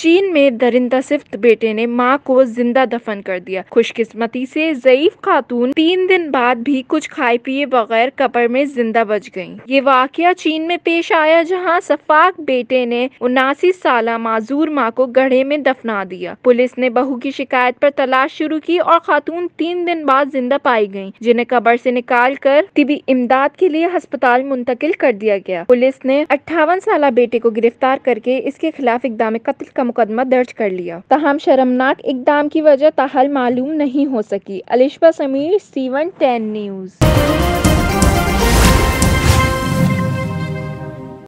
चीन में दरिंदा सिफ्त बेटे ने माँ को ज़िंदा दफन कर दिया। खुशकिस्मती से जयीफ खातून तीन दिन बाद भी कुछ खाए पिए बगैर कब्र में ज़िंदा बच गई ये वाकया चीन में पेश आया, जहाँ सफाक बेटे ने उनासी साल माजूर माँ को गढ़े में दफना दिया। पुलिस ने बहू की शिकायत पर तलाश शुरू की और खातून तीन दिन बाद ज़िंदा पाई गई जिन्हें कबर से निकाल कर तिबी इमदाद के लिए अस्पताल मुंतकिल कर दिया गया। पुलिस ने अट्ठावन साल बेटे को गिरफ़्तार करके इसके खिलाफ इकदाम कत्ल का मुकदमा दर्ज कर लिया। तहम शर्मनाक इकदाम की वजह ताहल मालूम नहीं हो सकी। Alisha Sameer seven ten news